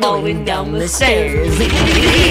going down the stairs.